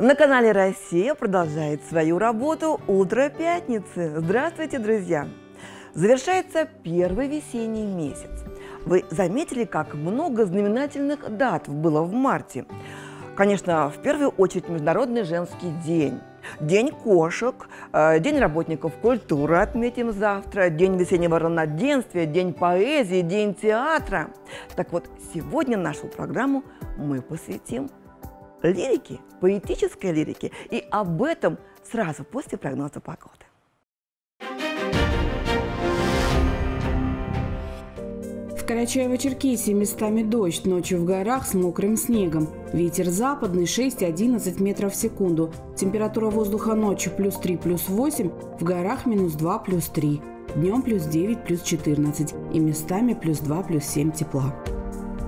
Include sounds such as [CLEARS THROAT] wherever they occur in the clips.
На канале «Россия» продолжает свою работу «Утро пятницы». Здравствуйте, друзья! Завершается первый весенний месяц. Вы заметили, как много знаменательных дат было в марте? Конечно, в первую очередь Международный женский день. День кошек, э, День работников культуры отметим завтра, День весеннего равноденствия, День поэзии, День театра. Так вот, сегодня нашу программу мы посвятим лирики, поэтической лирики. И об этом сразу после прогноза погоды. В Карачаево-Черкесии местами дождь, ночью в горах с мокрым снегом. Ветер западный 6-11 метров в секунду. Температура воздуха ночью плюс 3, плюс 8, в горах минус 2, плюс 3. Днем плюс 9, плюс 14 и местами плюс 2, плюс 7 тепла.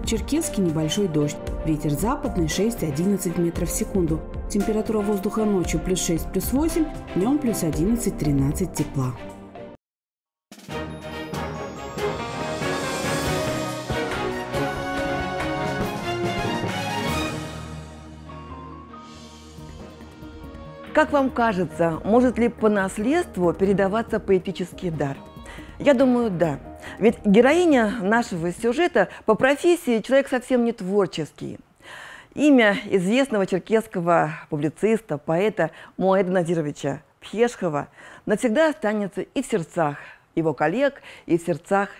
Черкесский небольшой дождь. Ветер западный 6-11 метров в секунду. Температура воздуха ночью плюс 6, плюс 8, днем плюс 11-13 тепла. Как вам кажется, может ли по наследству передаваться поэтический дар? Я думаю, да. Ведь героиня нашего сюжета по профессии человек совсем не творческий. Имя известного черкесского публициста, поэта Муаэда Назировича Пхешхова навсегда останется и в сердцах его коллег, и в сердцах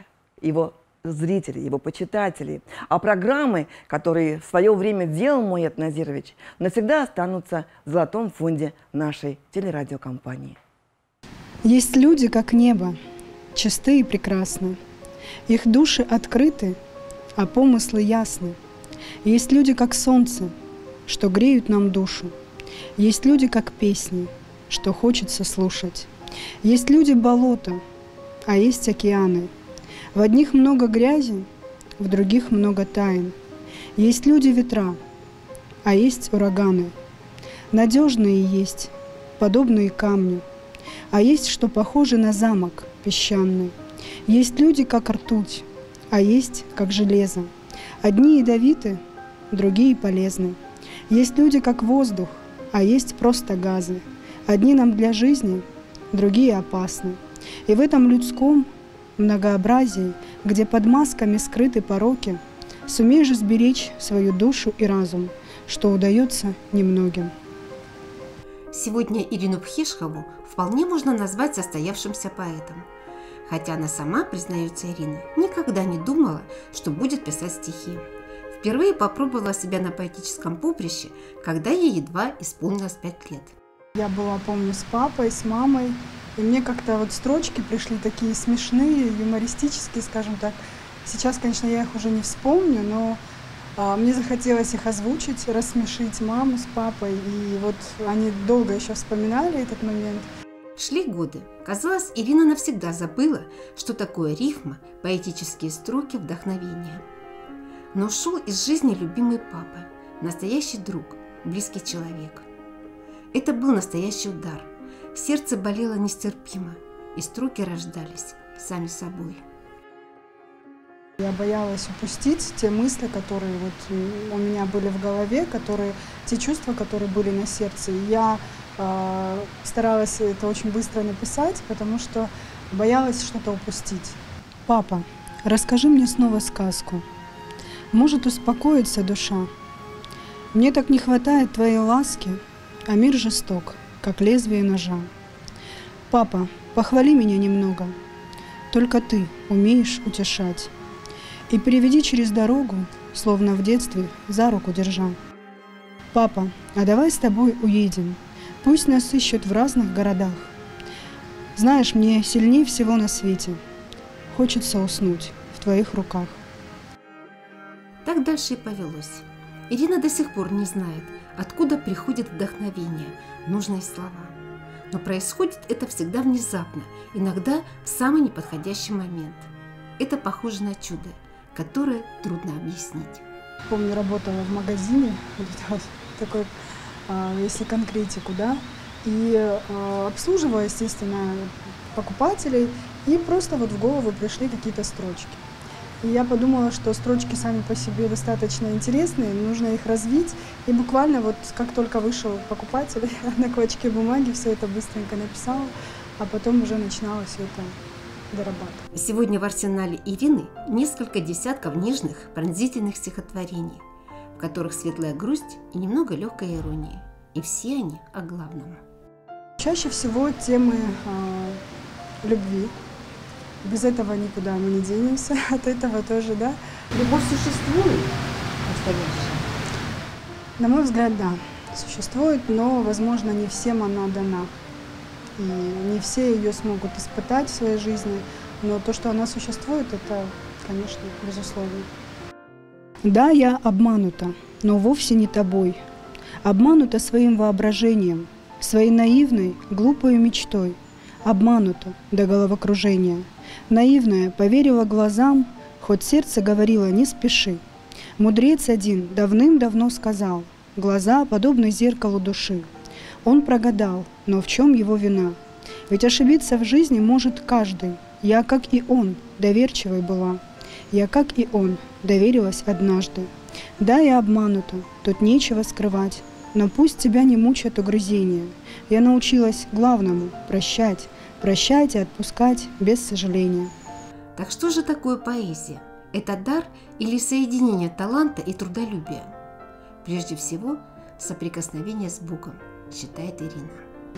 его зрителей, его почитателей. А программы, которые в свое время делал Муэд Назирович, навсегда останутся в золотом фонде нашей телерадиокомпании. Есть люди, как небо, чисты и прекрасны. Их души открыты, а помыслы ясны. Есть люди, как солнце, что греют нам душу. Есть люди, как песни, что хочется слушать. Есть люди болота, а есть океаны. В одних много грязи, в других много тайн. Есть люди ветра, а есть ураганы. Надежные есть, подобные камню, а есть, что похоже на замок песчаный. Есть люди, как ртуть, а есть, как железо. Одни ядовиты, другие полезны. Есть люди, как воздух, а есть просто газы. Одни нам для жизни, другие опасны. И в этом людском многообразии, где под масками скрыты пороки, сумеешь сберечь свою душу и разум, что удается немногим. Сегодня Ирину Пхишхову вполне можно назвать состоявшимся поэтом. Хотя она сама, признается Ирина, никогда не думала, что будет писать стихи. Впервые попробовала себя на поэтическом поприще, когда ей едва исполнилось пять лет. Я была, помню, с папой, с мамой, и мне как-то вот строчки пришли такие смешные, юмористические, скажем так. Сейчас, конечно, я их уже не вспомню, но мне захотелось их озвучить, рассмешить маму с папой, и вот они долго еще вспоминали этот момент. Шли годы. Казалось, Ирина навсегда забыла, что такое рифма, поэтические строки, вдохновения. Но ушел из жизни любимый папа, настоящий друг, близкий человек. Это был настоящий удар. Сердце болело нестерпимо, и строки рождались сами собой. Я боялась упустить те мысли, которые вот у меня были в голове, которые, те чувства, которые были на сердце. Я э, старалась это очень быстро написать, потому что боялась что-то упустить. Папа, расскажи мне снова сказку. Может успокоиться душа. Мне так не хватает твоей ласки, а мир жесток, как лезвие ножа. Папа, похвали меня немного, только ты умеешь утешать и переведи через дорогу, словно в детстве, за руку держа. Папа, а давай с тобой уедем, пусть нас ищут в разных городах. Знаешь, мне сильнее всего на свете. Хочется уснуть в твоих руках. Так дальше и повелось. Ирина до сих пор не знает, откуда приходит вдохновение, нужные слова. Но происходит это всегда внезапно, иногда в самый неподходящий момент. Это похоже на чудо – которое трудно объяснить. Помню, работала в магазине, [LAUGHS] такой, а, если конкретику, да, и а, обслуживая, естественно, покупателей, и просто вот в голову пришли какие-то строчки. И я подумала, что строчки сами по себе достаточно интересные, нужно их развить. И буквально вот как только вышел покупатель [LAUGHS] на клочке бумаги, все это быстренько написала, а потом уже начинала все это дорабатывать. Сегодня в арсенале Ирины несколько десятков нежных, пронзительных стихотворений, в которых светлая грусть и немного легкая ирония. И все они о главном. Чаще всего темы э, любви, без этого никуда мы не денемся, [LAUGHS] от этого тоже, да. Любовь существует настоящая? На мой взгляд, да, существует, но, возможно, не всем она дана. Не все ее смогут испытать в своей жизни, но то, что она существует, это, конечно, безусловно. Да, я обманута, но вовсе не тобой. Обманута своим воображением, своей наивной, глупой мечтой. Обманута до головокружения – Наивная поверила глазам, хоть сердце говорило «не спеши». Мудрец один давным-давно сказал, глаза подобны зеркалу души. Он прогадал, но в чем его вина? Ведь ошибиться в жизни может каждый. Я, как и он, доверчивой была. Я, как и он, доверилась однажды. Да, я обманута, тут нечего скрывать. Но пусть тебя не мучат угрызения. Я научилась главному – прощать, Прощать и отпускать без сожаления. Так что же такое поэзия? Это дар или соединение таланта и трудолюбия? Прежде всего, соприкосновение с Богом, считает Ирина.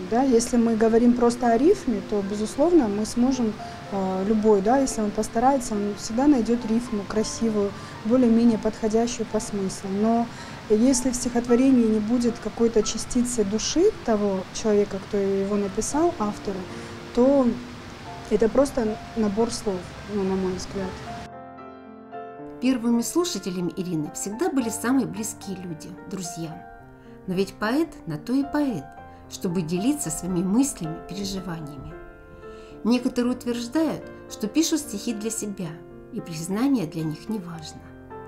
Да, если мы говорим просто о рифме, то, безусловно, мы сможем, э, любой, да, если он постарается, он всегда найдет рифму красивую, более-менее подходящую по смыслу. Но если в стихотворении не будет какой-то частицы души того человека, кто его написал, автора, то это просто набор слов, ну, на мой взгляд. Первыми слушателями Ирины всегда были самые близкие люди, друзья. Но ведь поэт на то и поэт, чтобы делиться своими мыслями, переживаниями. Некоторые утверждают, что пишут стихи для себя, и признание для них не важно.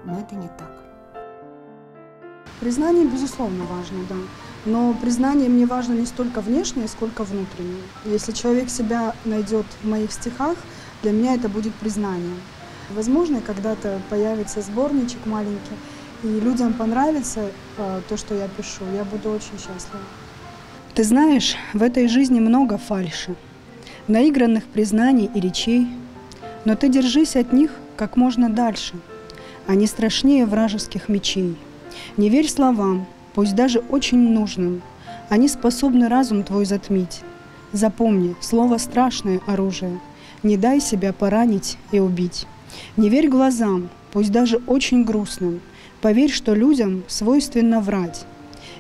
Но это не так. Признание, безусловно, важно, да. Но признание мне важно не столько внешнее, сколько внутреннее. Если человек себя найдет в моих стихах, для меня это будет признание. Возможно, когда-то появится сборничек маленький, и людям понравится э, то, что я пишу, я буду очень счастлива. Ты знаешь, в этой жизни много фальши, наигранных признаний и речей, но ты держись от них как можно дальше. Они страшнее вражеских мечей. Не верь словам, пусть даже очень нужным. Они способны разум твой затмить. Запомни, слово страшное оружие. Не дай себя поранить и убить. Не верь глазам, пусть даже очень грустным. Поверь, что людям свойственно врать.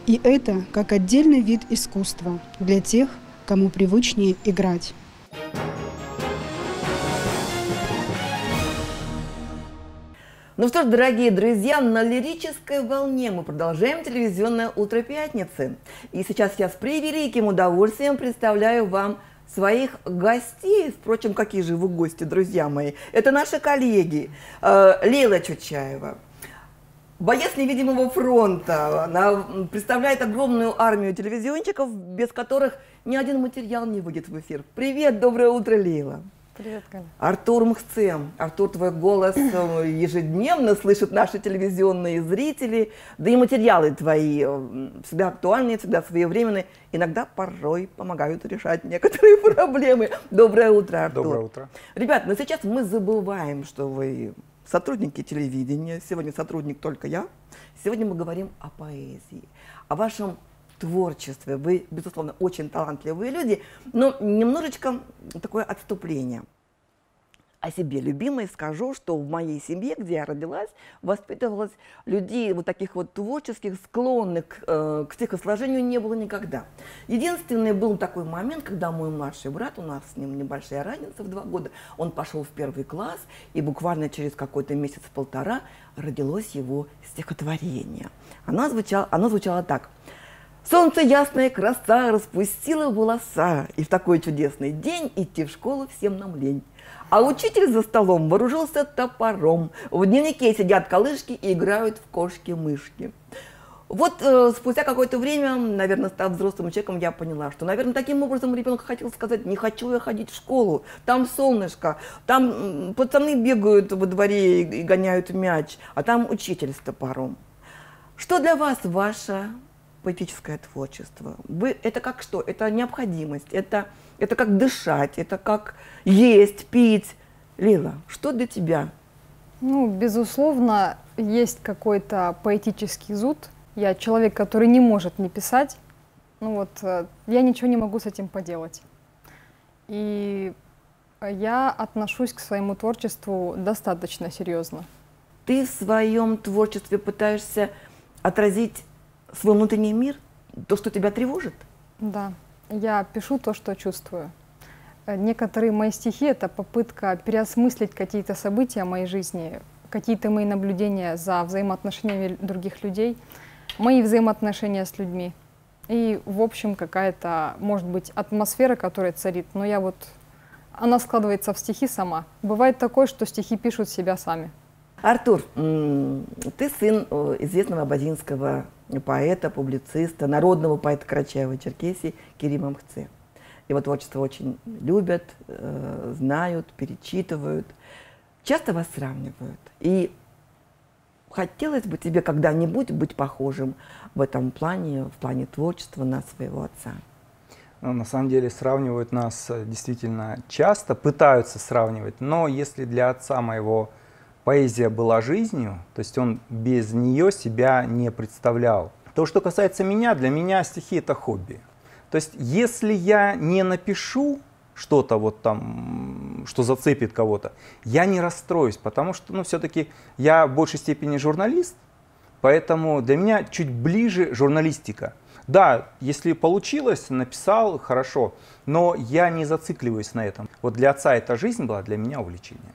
И это как отдельный вид искусства для тех, кому привычнее играть. Ну что ж, дорогие друзья, на лирической волне мы продолжаем телевизионное «Утро пятницы». И сейчас я с превеликим удовольствием представляю вам своих гостей. Впрочем, какие же вы гости, друзья мои. Это наши коллеги. Э, Лейла Чучаева, Боец невидимого фронта. Она представляет огромную армию телевизионщиков, без которых ни один материал не выйдет в эфир. Привет, доброе утро, Лейла. Привет, Галя. Артур Мхцем. Артур, твой голос э, ежедневно слышат наши телевизионные зрители, да и материалы твои э, всегда актуальные, всегда своевременные, иногда порой помогают решать некоторые [LAUGHS] проблемы. Доброе утро, Артур. Доброе утро. Ребят, но сейчас мы забываем, что вы сотрудники телевидения, сегодня сотрудник только я. Сегодня мы говорим о поэзии, о вашем творчестве. Вы, безусловно, очень талантливые люди, но немножечко такое отступление. О себе любимой скажу, что в моей семье, где я родилась, воспитывалась людей вот таких вот творческих, склонных э, к стихосложению не было никогда. Единственный был такой момент, когда мой младший брат, у нас с ним небольшая разница в два года, он пошел в первый класс, и буквально через какой-то месяц-полтора родилось его стихотворение. Оно звучало, оно звучало так – Солнце ясное, краса, распустила волоса, и в такой чудесный день идти в школу всем нам лень. А учитель за столом вооружился топором, в дневнике сидят колышки и играют в кошки-мышки. Вот э, спустя какое-то время, наверное, став взрослым человеком, я поняла, что, наверное, таким образом ребенок хотел сказать, не хочу я ходить в школу, там солнышко, там пацаны бегают во дворе и, гоняют мяч, а там учитель с топором. Что для вас ваше поэтическое творчество? Вы, это как что? Это необходимость, это, это как дышать, это как есть, пить. Лила, что для тебя? Ну, безусловно, есть какой-то поэтический зуд – я человек, который не может не писать. Ну вот, э, я ничего не могу с этим поделать. И я отношусь к своему творчеству достаточно серьезно. Ты в своем творчестве пытаешься отразить свой внутренний мир, то, что тебя тревожит? Да, я пишу то, что чувствую. Э, некоторые мои стихи — это попытка переосмыслить какие-то события моей жизни, какие-то мои наблюдения за взаимоотношениями других людей — мои взаимоотношения с людьми. И, в общем, какая-то, может быть, атмосфера, которая царит. Но я вот... Она складывается в стихи сама. Бывает такое, что стихи пишут себя сами. Артур, ты сын э, известного абазинского поэта, публициста, народного поэта Карачаева-Черкесии Кирима Мхце. Его творчество очень любят, э, знают, перечитывают. Часто вас сравнивают. И Хотелось бы тебе когда-нибудь быть похожим в этом плане, в плане творчества на своего отца? Ну, на самом деле сравнивают нас э, действительно часто, пытаются сравнивать, но если для отца моего поэзия была жизнью, то есть он без нее себя не представлял. То, что касается меня, для меня стихи это хобби. То есть если я не напишу что-то вот там, что зацепит кого-то, я не расстроюсь, потому что, ну, все-таки я в большей степени журналист, поэтому для меня чуть ближе журналистика. Да, если получилось, написал, хорошо, но я не зацикливаюсь на этом. Вот для отца эта жизнь была, для меня увлечение.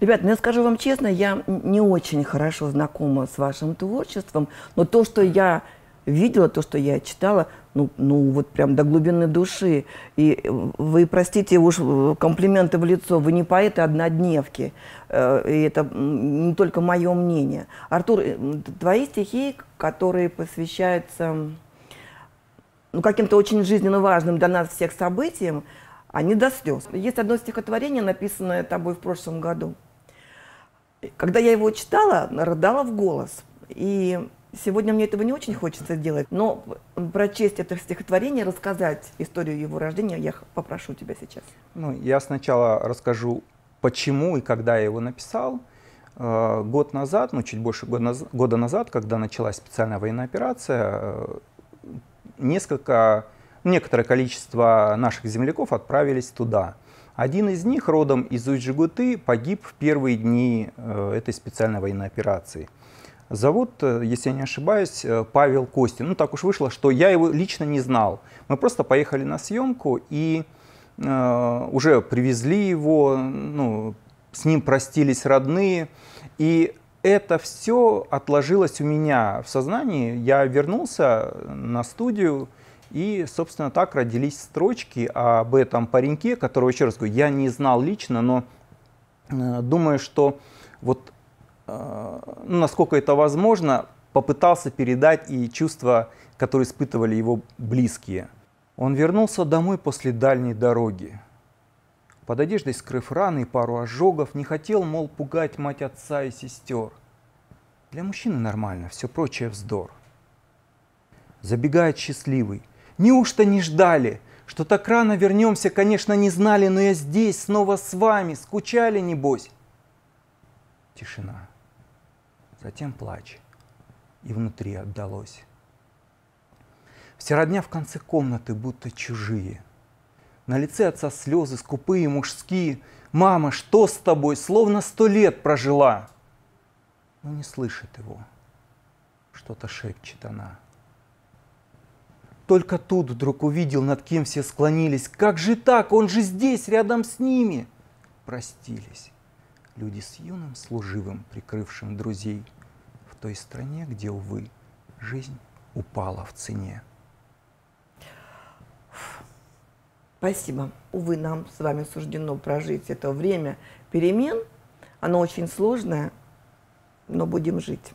Ребят, ну я скажу вам честно, я не очень хорошо знакома с вашим творчеством, но то, что я видела, то, что я читала, ну, ну вот прям до глубины души. И вы, простите уж комплименты в лицо, вы не поэты однодневки. Э, и это не только мое мнение. Артур, э, твои стихи, которые посвящаются ну, каким-то очень жизненно важным для нас всех событиям, они до слез. Есть одно стихотворение, написанное тобой в прошлом году. Когда я его читала, рыдала в голос. И Сегодня мне этого не очень хочется делать, но прочесть это стихотворение, рассказать историю его рождения, я попрошу тебя сейчас. Ну, я сначала расскажу, почему и когда я его написал. Э, год назад, ну чуть больше года назад, когда началась специальная военная операция, э, несколько, некоторое количество наших земляков отправились туда. Один из них, родом из Уйджигуты, погиб в первые дни э, этой специальной военной операции – Зовут, э, если я не ошибаюсь, э, Павел Костин. Ну, так уж вышло, что я его лично не знал. Мы просто поехали на съемку и э, уже привезли его, ну, с ним простились родные. И это все отложилось у меня в сознании. Я вернулся на студию, и, собственно, так родились строчки об этом пареньке, которого, еще раз говорю, я не знал лично, но э, думаю, что вот ну, насколько это возможно, попытался передать и чувства, которые испытывали его близкие. Он вернулся домой после дальней дороги. Под одеждой скрыв раны и пару ожогов, не хотел, мол, пугать мать отца и сестер. Для мужчины нормально, все прочее вздор. Забегает счастливый. Неужто не ждали? Что так рано вернемся, конечно, не знали, но я здесь, снова с вами, скучали, небось. Тишина затем плач, и внутри отдалось. Все родня в конце комнаты будто чужие. На лице отца слезы скупые, мужские. «Мама, что с тобой? Словно сто лет прожила!» Но не слышит его. Что-то шепчет она. Только тут вдруг увидел, над кем все склонились. Как же так? Он же здесь, рядом с ними. Простились люди с юным служивым, прикрывшим друзей, в той стране, где, увы, жизнь упала в цене. Спасибо. Увы, нам с вами суждено прожить это время перемен. Оно очень сложное, но будем жить.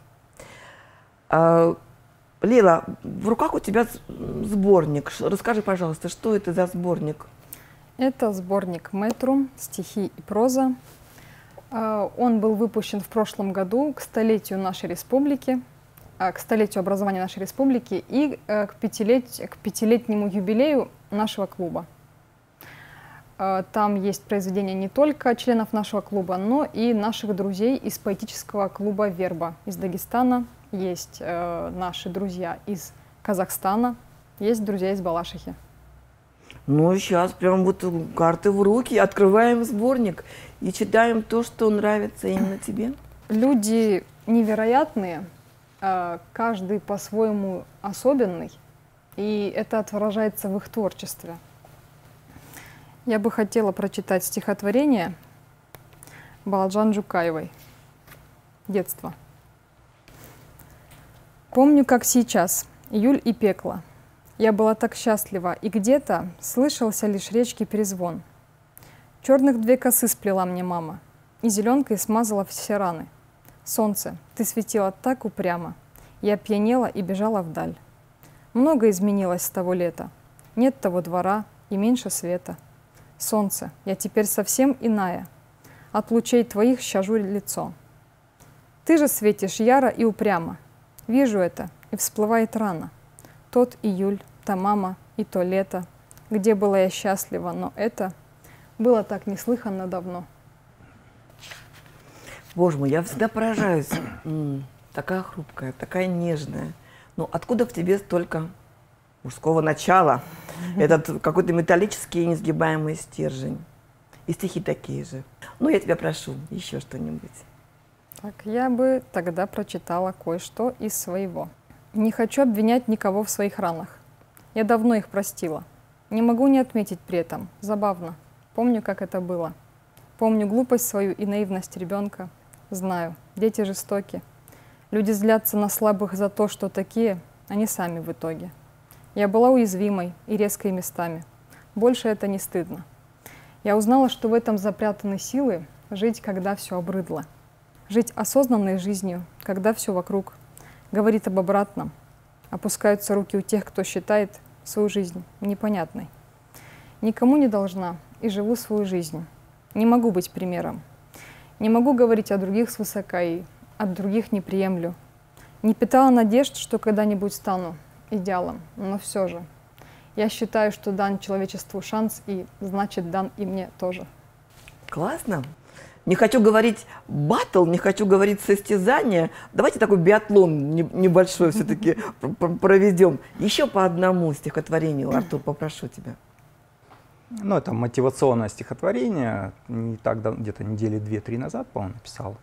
Лила, в руках у тебя сборник. Расскажи, пожалуйста, что это за сборник? Это сборник «Метрум. Стихи и проза». А, он был выпущен в прошлом году к столетию нашей республики, а, к столетию образования нашей республики и э, к, пятилет... к пятилетнему юбилею нашего клуба. А, там есть произведения не только членов нашего клуба, но и наших друзей из поэтического клуба «Верба» из Дагестана. Есть э, наши друзья из Казахстана, есть друзья из Балашихи. Ну, сейчас прям вот карты в руки, открываем сборник и читаем то, что нравится именно тебе. Люди невероятные, э, каждый по-своему особенный, и это отражается в их творчестве. Я бы хотела прочитать стихотворение Балджан Джукаевой «Детство». Помню, как сейчас, июль и пекло. Я была так счастлива, и где-то слышался лишь речки перезвон. Черных две косы сплела мне мама, и зеленкой смазала все раны. Солнце, ты светила так упрямо. Я пьянела и бежала вдаль. Много изменилось с того лета. Нет того двора и меньше света. Солнце, я теперь совсем иная. От лучей твоих щажу лицо. Ты же светишь яро и упрямо. Вижу это, и всплывает рано. Тот июль, та мама и то лето, где была я счастлива, но это было так неслыханно давно. Боже мой, я всегда поражаюсь. [CLEARS THROAT] Такая хрупкая, такая нежная. Ну, откуда в тебе столько мужского начала? [LAUGHS] Этот какой-то металлический несгибаемый стержень. И стихи такие же. Ну, я тебя прошу, еще что-нибудь. Так, я бы тогда прочитала кое-что из своего. Не хочу обвинять никого в своих ранах. Я давно их простила. Не могу не отметить при этом. Забавно. Помню, как это было. Помню глупость свою и наивность ребенка. Знаю, дети жестоки. Люди злятся на слабых за то, что такие, они сами в итоге. Я была уязвимой и резкой местами. Больше это не стыдно. Я узнала, что в этом запрятаны силы жить, когда все обрыдло. Жить осознанной жизнью, когда все вокруг говорит об обратном. Опускаются руки у тех, кто считает свою жизнь непонятной. Никому не должна и живу свою жизнь. Не могу быть примером. Не могу говорить о других свысока и от других не приемлю. Не питала надежд, что когда-нибудь стану идеалом, но все же. Я считаю, что дан человечеству шанс, и значит дан и мне тоже. Классно. Не хочу говорить батл, не хочу говорить состязание. Давайте такой биатлон не- небольшой все-таки [LAUGHS] проведем. Еще по одному стихотворению, Артур, попрошу тебя. Ну, это мотивационное стихотворение. Не так давно, где-то недели две-три назад, по-моему, написал.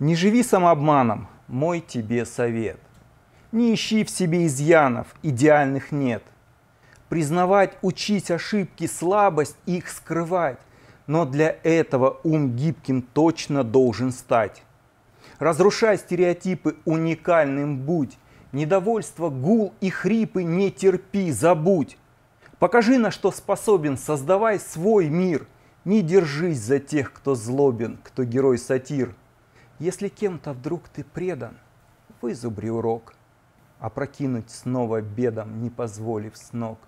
«Не живи самообманом, мой тебе совет. Не ищи в себе изъянов, идеальных нет. Признавать, учить ошибки, слабость их скрывать. Но для этого ум гибким точно должен стать. Разрушай стереотипы, уникальным будь. Недовольство, гул и хрипы не терпи, забудь. Покажи, на что способен, создавай свой мир. Не держись за тех, кто злобен, кто герой сатир. Если кем-то вдруг ты предан, вызубри урок. Опрокинуть снова бедом, не позволив с ног.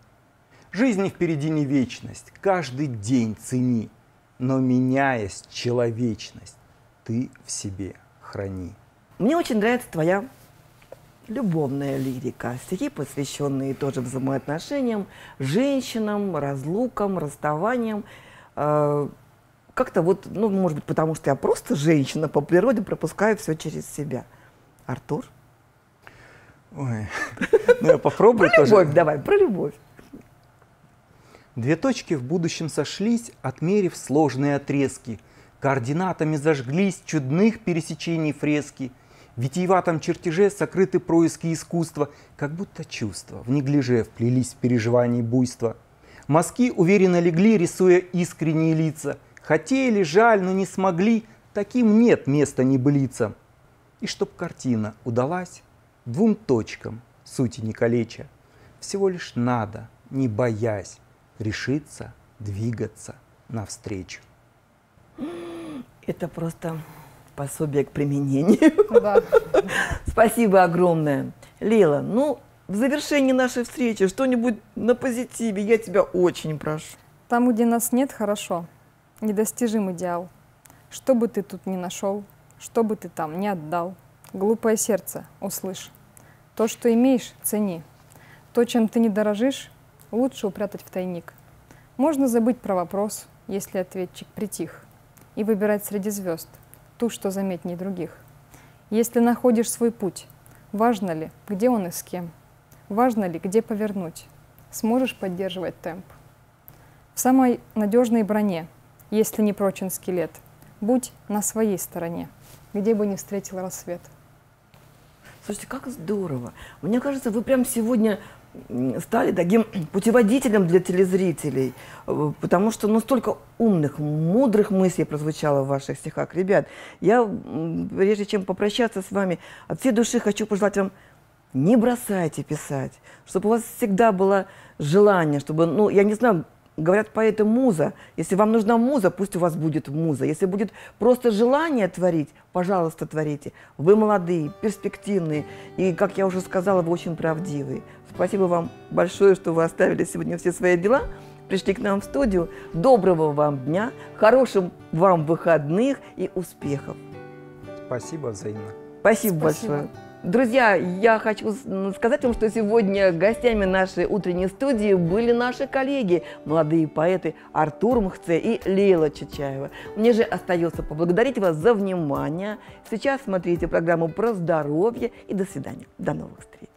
Жизни впереди не вечность, каждый день цени, но меняясь человечность, ты в себе храни. Мне очень нравится твоя любовная лирика. Стихи, посвященные тоже взаимоотношениям, женщинам, разлукам, расставаниям. Э, Как-то вот, ну, может быть, потому что я просто женщина по природе пропускаю все через себя. Артур? Ой, [LAUGHS] ну я попробую Про тоже. любовь давай, про любовь. Две точки в будущем сошлись, отмерив сложные отрезки. Координатами зажглись чудных пересечений фрески. В витиеватом чертеже сокрыты происки искусства, как будто чувства в неглиже вплелись в переживания буйства. Мазки уверенно легли, рисуя искренние лица. Хотели, жаль, но не смогли, таким нет места небылицам. И чтоб картина удалась, двум точкам, сути не калеча, всего лишь надо, не боясь, решиться двигаться навстречу. [GASPS] Это просто пособие к применению. Да. [LAUGHS] Спасибо огромное. Лила, ну, в завершении нашей встречи что-нибудь на позитиве, я тебя очень прошу. Там, где нас нет, хорошо. Недостижим идеал. Что бы ты тут ни нашел, что бы ты там не отдал, глупое сердце, услышь. То, что имеешь, цени. То, чем ты не дорожишь, лучше упрятать в тайник. Можно забыть про вопрос, если ответчик притих, и выбирать среди звезд ту, что заметнее других. Если находишь свой путь, важно ли, где он и с кем, важно ли, где повернуть, сможешь поддерживать темп. В самой надежной броне, если не прочен скелет, будь на своей стороне, где бы ни встретил рассвет. Слушайте, как здорово. Мне кажется, вы прям сегодня стали таким путеводителем для телезрителей, э, потому что ну, столько умных, мудрых мыслей прозвучало в ваших стихах. Ребят, я, прежде чем попрощаться с вами, от всей души хочу пожелать вам не бросайте писать, чтобы у вас всегда было желание, чтобы, ну, я не знаю, говорят поэты муза. Если вам нужна муза, пусть у вас будет муза. Если будет просто желание творить, пожалуйста, творите. Вы молодые, перспективные и, как я уже сказала, вы очень правдивые. Спасибо вам большое, что вы оставили сегодня все свои дела, пришли к нам в студию. Доброго вам дня, хороших вам выходных и успехов. Спасибо взаимно. Спасибо, Спасибо. большое. Друзья, я хочу сказать вам, что сегодня гостями нашей утренней студии были наши коллеги, молодые поэты Артур Мхце и Лейла Чичаева. Мне же остается поблагодарить вас за внимание. Сейчас смотрите программу про здоровье и до свидания. До новых встреч.